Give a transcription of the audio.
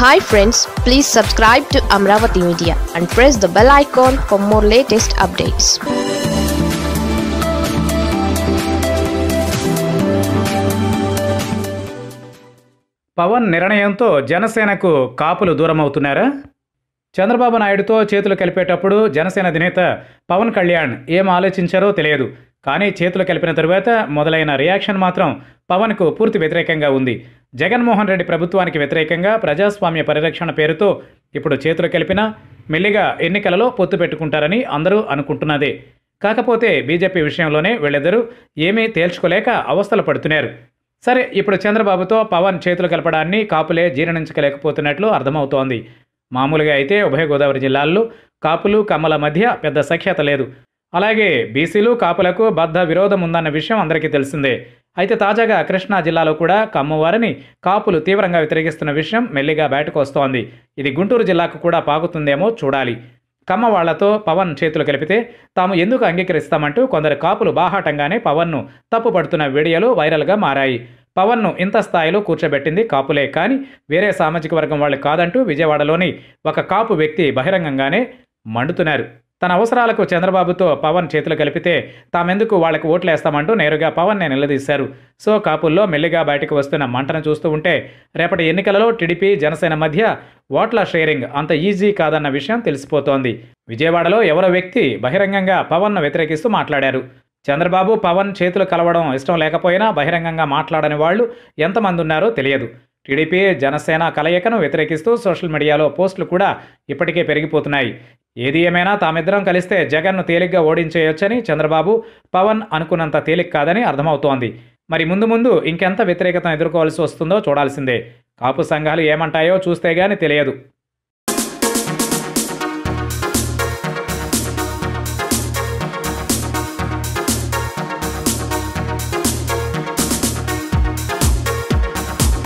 Hi friends please subscribe to Amaravati media and press the bell icon for more latest updates Pawan నిర్ణయంతో జనసేనకు కాపులు దూరమవుతున్నారా? చంద్రబాబు నాయుడుతో చేతులు కలిపేటప్పుడు జనసేన అధినేత పవన్ కళ్యాణ్ ఏం ఆలోచించారో తెలియదు. కానీ చేతులు కలిపిన తరువాత మొదలైన రియాక్షన్ మాత్రం పవన్కు పూర్తి వ్యతిరేకంగా ఉంది. జగన్మోహన్ రెడ్డి ప్రభుత్వానికి వ్యతిరేకంగా ప్రజాస్వామ్య పరిరక్షణ పేరుతో ఇప్పుడు చేతులు కలిపినా మెల్లిగా ఎన్నికలలో పొత్తు పెట్టుకుంటారని అందరూ అనుకుంటున్నదే. కాకపోతే బీజేపీ విషయంలోనే వీళ్ళిద్దరూ ఏమీ తేల్చుకోలేక అవస్థలు పడుతున్నారు. సరే ఇప్పుడు చంద్రబాబుతో పవన్ చేతులు కలపడాన్ని కాపులే జీర్ణించలేకపోతున్నట్లు అర్థమవుతోంది. మామూలుగా అయితే ఉభయ గోదావరి జిల్లాల్లో కాపులు కమ్మల మధ్య పెద్ద సఖ్యత లేదు. అలాగే బీసీలు కాపులకు బద్ధ విరోధం ఉందన్న విషయం అందరికీ తెలిసిందే. అయితే తాజాగా కృష్ణా జిల్లాలో కూడా కమ్మవారిని కాపులు తీవ్రంగా వ్యతిరేకిస్తున్న విషయం మెల్లిగా బయటకు వస్తోంది. ఇది గుంటూరు జిల్లాకు కూడా పాకుతుందేమో చూడాలి. కమ్మ వాళ్ళతో పవన్ చేతులు కలిపితే తాము ఎందుకు అంగీకరిస్తామంటూ కొందరు కాపులు బాహాటంగానే పవన్ను తప్పుపడుతున్న వీడియోలు వైరల్గా మారాయి. పవన్ను ఇంత స్థాయిలో కూర్చోబెట్టింది కాపులే కానీ వేరే సామాజిక వర్గం వాళ్ళు కాదంటూ విజయవాడలోని ఒక కాపు వ్యక్తి బహిరంగంగానే మండుతున్నారు. తన అవసరాలకు చంద్రబాబుతో పవన్ చేతులు కలిపితే తామెందుకు వాళ్ళకు ఓట్లేస్తామంటూ నేరుగా పవన్నే నిలదీశారు. సో కాపుల్లో మెల్లిగా బయటకు వస్తున్న మంటను చూస్తూ ఉంటే రేపటి ఎన్నికలలో టీడీపీ జనసేన మధ్య ఓట్ల షేరింగ్ అంత ఈజీ కాదన్న విషయం తెలిసిపోతోంది. విజయవాడలో ఎవరో వ్యక్తి బహిరంగంగా పవన్ను వ్యతిరేకిస్తూ మాట్లాడారు. చంద్రబాబు పవన్ చేతులు కలవడం ఇష్టం లేకపోయినా బహిరంగంగా మాట్లాడని వాళ్ళు ఎంతమంది ఉన్నారో తెలియదు. టీడీపీ జనసేన కలయికను వ్యతిరేకిస్తూ సోషల్ మీడియాలో పోస్టులు కూడా ఇప్పటికే పెరిగిపోతున్నాయి. ఏది ఏమైనా తామిద్దరం కలిస్తే జగన్ను తేలిగ్గా ఓడించేయొచ్చని చంద్రబాబు పవన్ అనుకున్నంత తేలిక కాదని అర్థమవుతోంది. మరి ముందు ముందు ఇంకెంత వ్యతిరేకతను ఎదుర్కోవాల్సి వస్తుందో చూడాల్సిందే. కాపు సంఘాలు ఏమంటాయో చూస్తే గాని తెలియదు.